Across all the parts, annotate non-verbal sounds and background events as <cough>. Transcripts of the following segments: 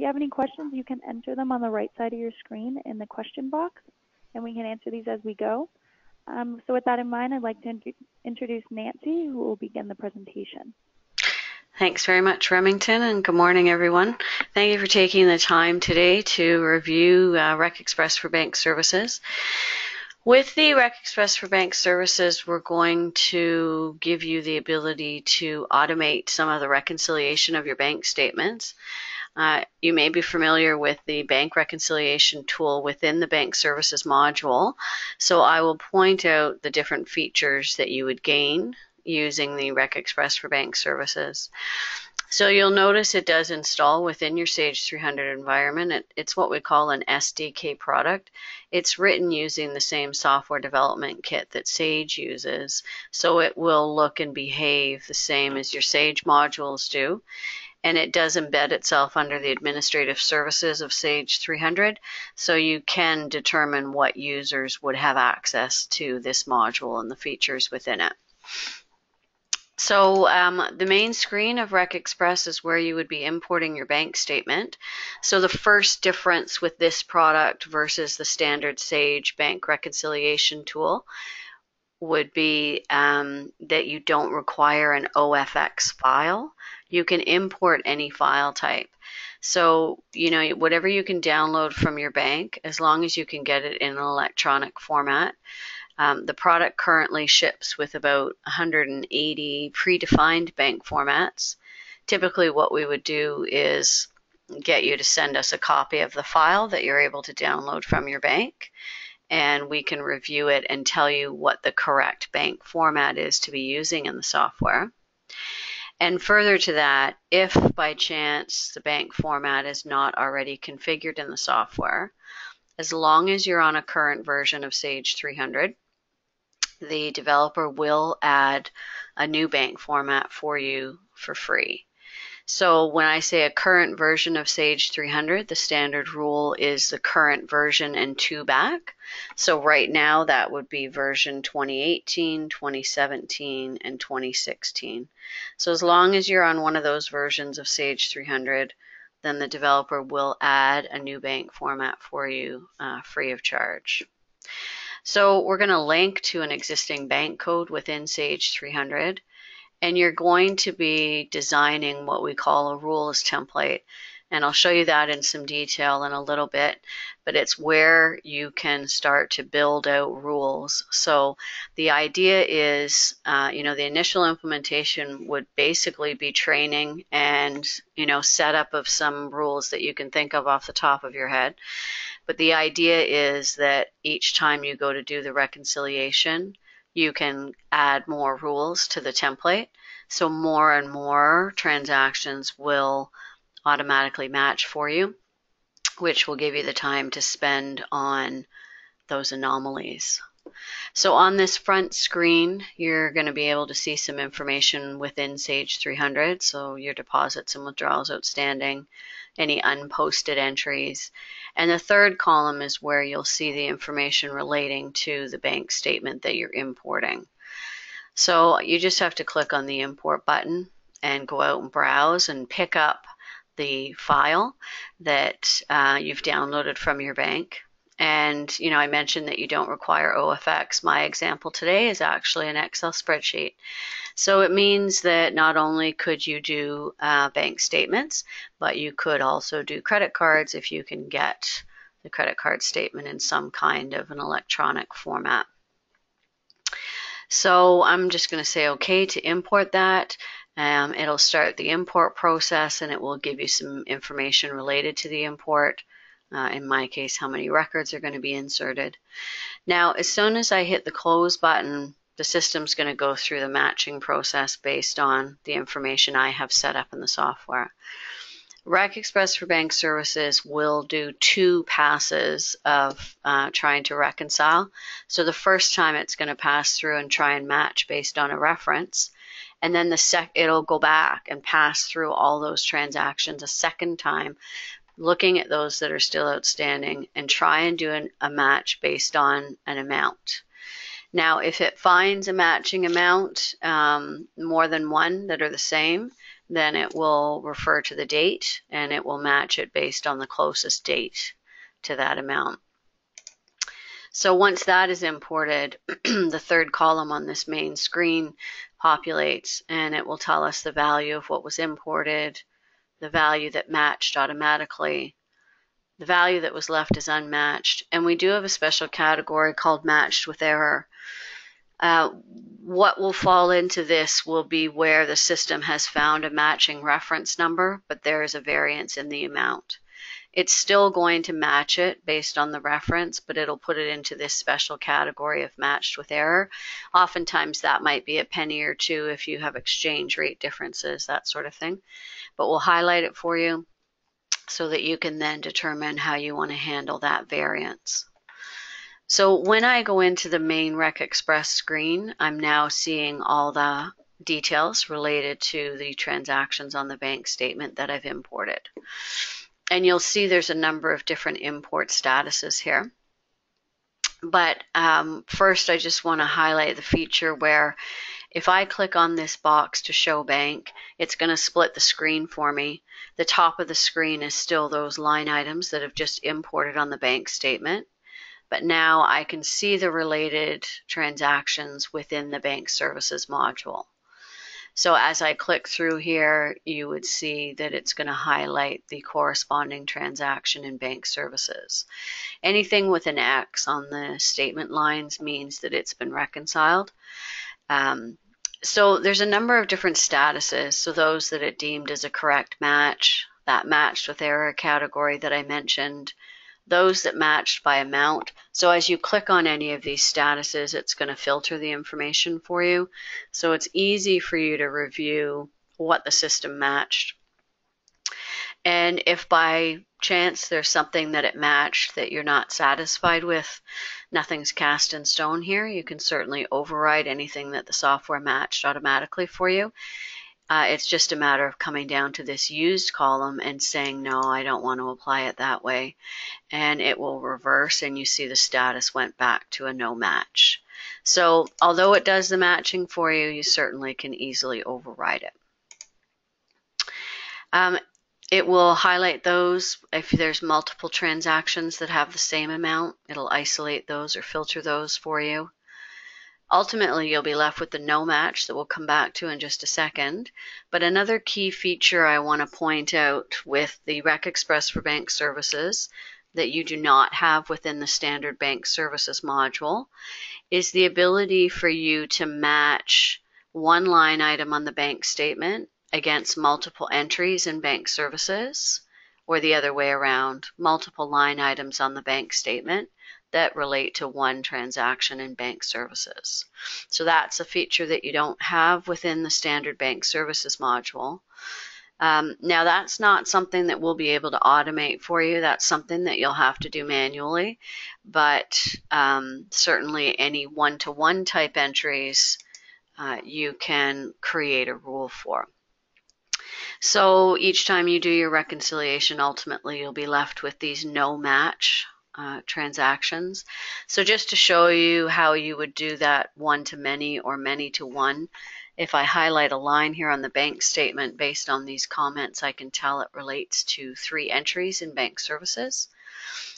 you have any questions, you can enter them on the right side of your screen in the question box, and we can answer these as we go. Um, so with that in mind, I'd like to in introduce Nancy, who will begin the presentation. Thanks very much, Remington, and good morning, everyone. Thank you for taking the time today to review uh, RecXpress for Bank Services. With the RecXpress for Bank Services, we're going to give you the ability to automate some of the reconciliation of your bank statements. Uh, you may be familiar with the bank reconciliation tool within the bank services module. So I will point out the different features that you would gain using the RecXpress for bank services. So you'll notice it does install within your Sage 300 environment. It, it's what we call an SDK product. It's written using the same software development kit that Sage uses, so it will look and behave the same as your Sage modules do. And it does embed itself under the administrative services of Sage 300, so you can determine what users would have access to this module and the features within it. So um, the main screen of RecXpress is where you would be importing your bank statement. So the first difference with this product versus the standard Sage bank reconciliation tool would be um, that you don't require an OFX file. You can import any file type. So, you know, whatever you can download from your bank, as long as you can get it in an electronic format, um, the product currently ships with about 180 predefined bank formats. Typically, what we would do is get you to send us a copy of the file that you're able to download from your bank, and we can review it and tell you what the correct bank format is to be using in the software. And further to that, if by chance the bank format is not already configured in the software, as long as you're on a current version of Sage 300, the developer will add a new bank format for you for free. So when I say a current version of Sage 300, the standard rule is the current version and two back. So right now that would be version 2018, 2017, and 2016. So as long as you're on one of those versions of Sage 300, then the developer will add a new bank format for you uh, free of charge. So we're going to link to an existing bank code within Sage 300, and you're going to be designing what we call a rules template. And I'll show you that in some detail in a little bit, but it's where you can start to build out rules. So the idea is, uh, you know, the initial implementation would basically be training and, you know, setup of some rules that you can think of off the top of your head. But the idea is that each time you go to do the reconciliation, you can add more rules to the template. So more and more transactions will automatically match for you, which will give you the time to spend on those anomalies. So on this front screen, you're going to be able to see some information within Sage 300. So your deposits and withdrawals outstanding, any unposted entries. And the third column is where you'll see the information relating to the bank statement that you're importing. So you just have to click on the import button and go out and browse and pick up the file that uh, you've downloaded from your bank. And, you know, I mentioned that you don't require OFX. My example today is actually an Excel spreadsheet. So it means that not only could you do uh, bank statements, but you could also do credit cards if you can get the credit card statement in some kind of an electronic format. So I'm just going to say OK to import that. Um, it'll start the import process and it will give you some information related to the import uh, in my case, how many records are going to be inserted. Now, as soon as I hit the close button, the system's going to go through the matching process based on the information I have set up in the software. RecXpress for Bank Services will do two passes of uh, trying to reconcile. So the first time it's going to pass through and try and match based on a reference. And then the sec it'll go back and pass through all those transactions a second time looking at those that are still outstanding and try and do an, a match based on an amount. Now, if it finds a matching amount, um, more than one that are the same, then it will refer to the date and it will match it based on the closest date to that amount. So once that is imported, <clears throat> the third column on this main screen populates and it will tell us the value of what was imported, the value that matched automatically, the value that was left is unmatched, and we do have a special category called matched with error. Uh, what will fall into this will be where the system has found a matching reference number, but there is a variance in the amount. It's still going to match it based on the reference, but it'll put it into this special category of matched with error. Oftentimes that might be a penny or two if you have exchange rate differences, that sort of thing. But we'll highlight it for you so that you can then determine how you want to handle that variance. So when I go into the main RecXpress screen, I'm now seeing all the details related to the transactions on the bank statement that I've imported. And you'll see there's a number of different import statuses here. But um, first, I just want to highlight the feature where if I click on this box to show bank, it's going to split the screen for me. The top of the screen is still those line items that have just imported on the bank statement but now I can see the related transactions within the bank services module. So as I click through here, you would see that it's going to highlight the corresponding transaction in bank services. Anything with an X on the statement lines means that it's been reconciled. Um, so there's a number of different statuses. So those that it deemed as a correct match, that matched with error category that I mentioned, those that matched by amount. So as you click on any of these statuses, it's going to filter the information for you. So it's easy for you to review what the system matched. And if by chance there's something that it matched that you're not satisfied with, nothing's cast in stone here. You can certainly override anything that the software matched automatically for you. Uh, it's just a matter of coming down to this used column and saying, no, I don't want to apply it that way. And it will reverse and you see the status went back to a no match. So although it does the matching for you, you certainly can easily override it. Um, it will highlight those if there's multiple transactions that have the same amount. It'll isolate those or filter those for you. Ultimately, you'll be left with the no match that we'll come back to in just a second. But another key feature I want to point out with the RecXpress for Bank Services that you do not have within the standard bank services module is the ability for you to match one line item on the bank statement against multiple entries in bank services or the other way around, multiple line items on the bank statement that relate to one transaction in bank services. So that's a feature that you don't have within the standard bank services module. Um, now that's not something that we'll be able to automate for you. That's something that you'll have to do manually, but um, certainly any one-to-one -one type entries uh, you can create a rule for. So each time you do your reconciliation, ultimately you'll be left with these no match uh, transactions. So just to show you how you would do that one to many or many to one, if I highlight a line here on the bank statement based on these comments, I can tell it relates to three entries in bank services.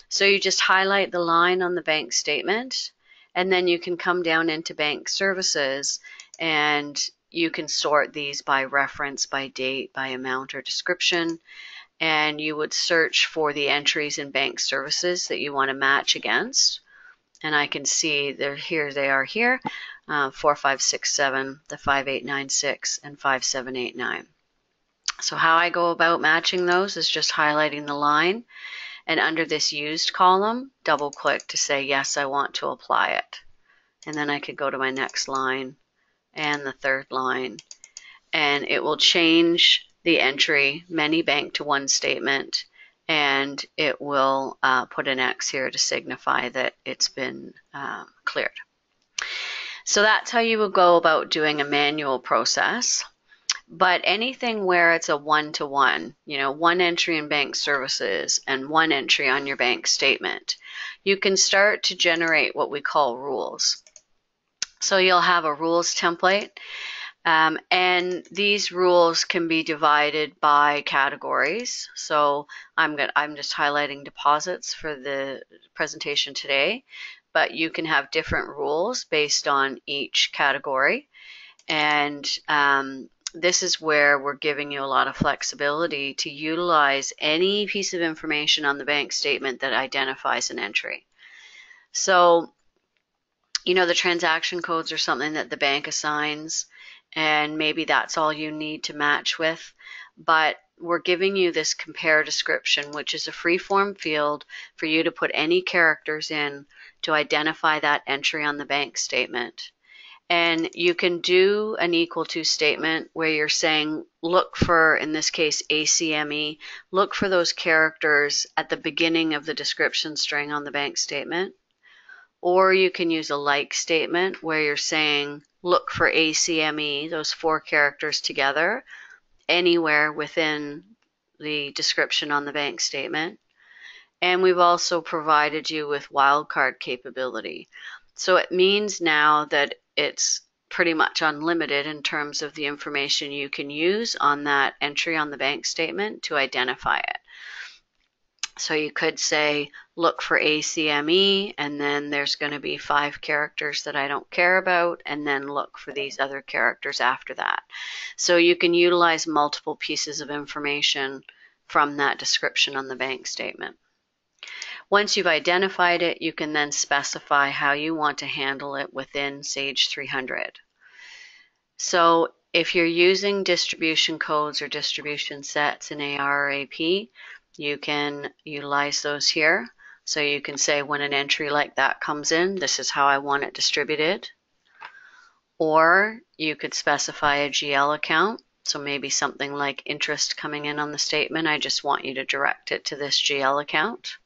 So you just highlight the line on the bank statement, and then you can come down into bank services and you can sort these by reference, by date, by amount or description and you would search for the entries in bank services that you want to match against. And I can see they're here, they are here, uh, 4567, the 5896, and 5789. So how I go about matching those is just highlighting the line and under this used column, double click to say, yes, I want to apply it. And then I could go to my next line and the third line and it will change the entry many bank to one statement and it will uh, put an X here to signify that it's been uh, cleared. So that's how you would go about doing a manual process. But anything where it's a one-to-one, -one, you know, one entry in bank services and one entry on your bank statement, you can start to generate what we call rules. So you'll have a rules template Um, and these rules can be divided by categories. So I'm going I'm just highlighting deposits for the presentation today, but you can have different rules based on each category. And um, this is where we're giving you a lot of flexibility to utilize any piece of information on the bank statement that identifies an entry. So, you know, the transaction codes are something that the bank assigns and maybe that's all you need to match with. But we're giving you this compare description, which is a free form field for you to put any characters in to identify that entry on the bank statement. And you can do an equal to statement where you're saying, look for, in this case, ACME, look for those characters at the beginning of the description string on the bank statement. Or you can use a like statement where you're saying, look for ACME, those four characters together, anywhere within the description on the bank statement. And we've also provided you with wildcard capability. So it means now that it's pretty much unlimited in terms of the information you can use on that entry on the bank statement to identify it. So you could say, look for ACME, and then there's going to be five characters that I don't care about, and then look for these other characters after that. So you can utilize multiple pieces of information from that description on the bank statement. Once you've identified it, you can then specify how you want to handle it within Sage 300. So if you're using distribution codes or distribution sets in AR or AP, you can utilize those here. So you can say when an entry like that comes in, this is how I want it distributed. Or you could specify a GL account. So maybe something like interest coming in on the statement, I just want you to direct it to this GL account.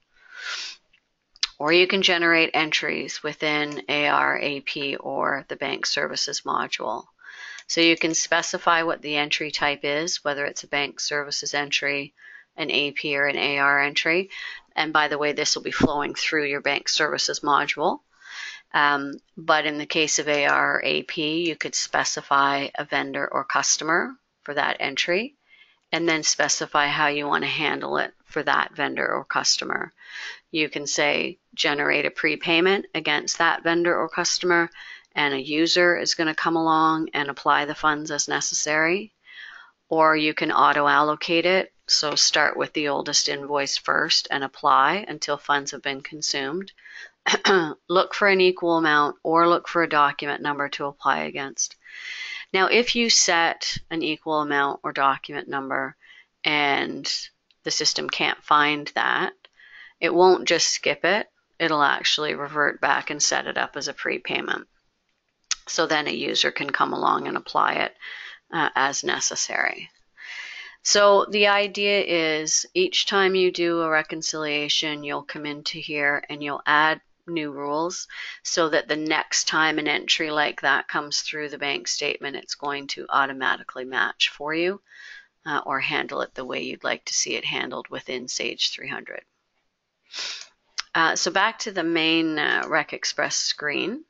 Or you can generate entries within AR, AP, or the bank services module. So you can specify what the entry type is, whether it's a bank services entry, an AP or an AR entry. And by the way, this will be flowing through your bank services module. Um, but in the case of AR or AP, you could specify a vendor or customer for that entry and then specify how you want to handle it for that vendor or customer. You can say generate a prepayment against that vendor or customer and a user is going to come along and apply the funds as necessary. Or you can auto allocate it so start with the oldest invoice first and apply until funds have been consumed. <clears throat> look for an equal amount or look for a document number to apply against. Now, if you set an equal amount or document number and the system can't find that, it won't just skip it. It'll actually revert back and set it up as a prepayment. So then a user can come along and apply it uh, as necessary. So the idea is each time you do a reconciliation, you'll come into here and you'll add new rules so that the next time an entry like that comes through the bank statement, it's going to automatically match for you uh, or handle it the way you'd like to see it handled within Sage 300. Uh, so back to the main uh, RecXpress screen.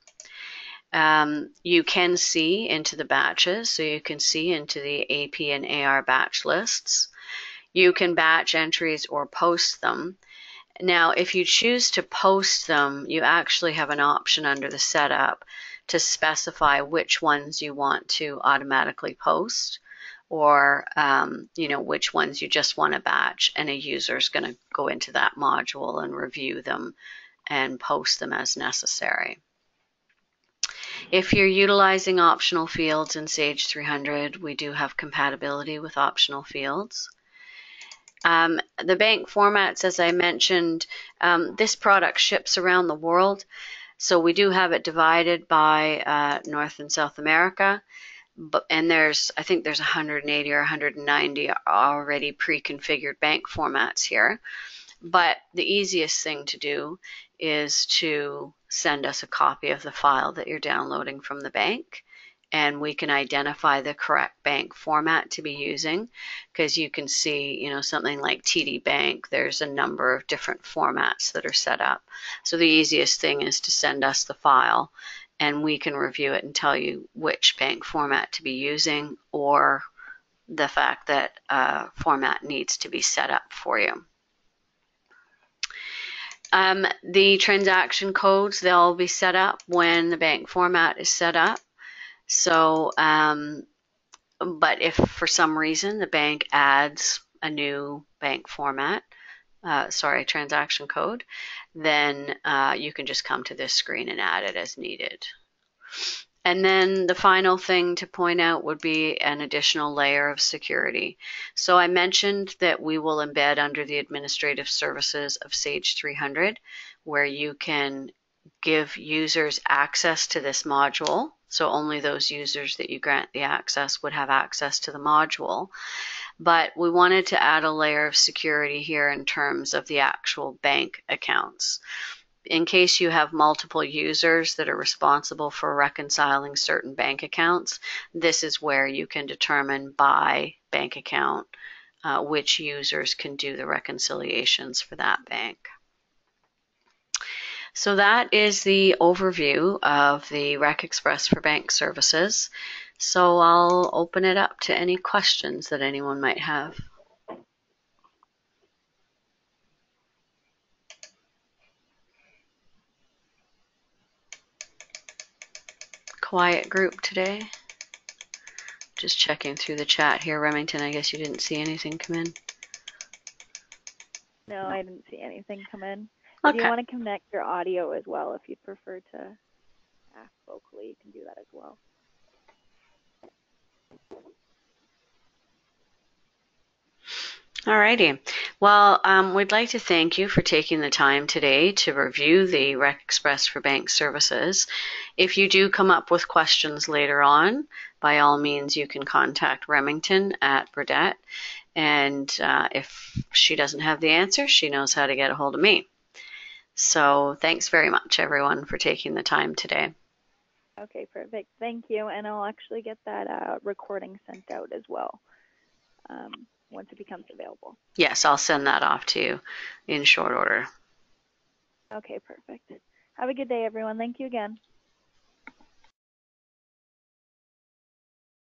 Um, you can see into the batches, so you can see into the AP and AR batch lists. You can batch entries or post them. Now, if you choose to post them, you actually have an option under the setup to specify which ones you want to automatically post or um, you know which ones you just want to batch and a user is going to go into that module and review them and post them as necessary. If you're utilizing optional fields in Sage 300, we do have compatibility with optional fields. Um, the bank formats, as I mentioned, um, this product ships around the world. So we do have it divided by uh, North and South America. But, and there's, I think there's 180 or 190 already pre-configured bank formats here. But the easiest thing to do is to send us a copy of the file that you're downloading from the bank and we can identify the correct bank format to be using because you can see, you know, something like TD Bank, there's a number of different formats that are set up. So the easiest thing is to send us the file and we can review it and tell you which bank format to be using or the fact that a format needs to be set up for you. Um, the transaction codes, they'll be set up when the bank format is set up. So, um, but if for some reason the bank adds a new bank format, uh, sorry, transaction code, then uh, you can just come to this screen and add it as needed. And then the final thing to point out would be an additional layer of security. So I mentioned that we will embed under the administrative services of Sage 300, where you can give users access to this module. So only those users that you grant the access would have access to the module. But we wanted to add a layer of security here in terms of the actual bank accounts in case you have multiple users that are responsible for reconciling certain bank accounts, this is where you can determine by bank account uh, which users can do the reconciliations for that bank. So that is the overview of the RecXpress for Bank Services. So I'll open it up to any questions that anyone might have. Quiet group today. Just checking through the chat here. Remington, I guess you didn't see anything come in. No, I didn't see anything come in. Okay. If you want to connect your audio as well, if you'd prefer to ask vocally, you can do that as well. Alrighty. Well, um, we'd like to thank you for taking the time today to review the RecXpress for Bank Services. If you do come up with questions later on, by all means, you can contact Remington at Bredet. And uh, if she doesn't have the answer, she knows how to get a hold of me. So thanks very much, everyone, for taking the time today. Okay, perfect. Thank you. And I'll actually get that uh, recording sent out as well. Um, once it becomes available. Yes, I'll send that off to you in short order. Okay, perfect. Have a good day, everyone. Thank you again.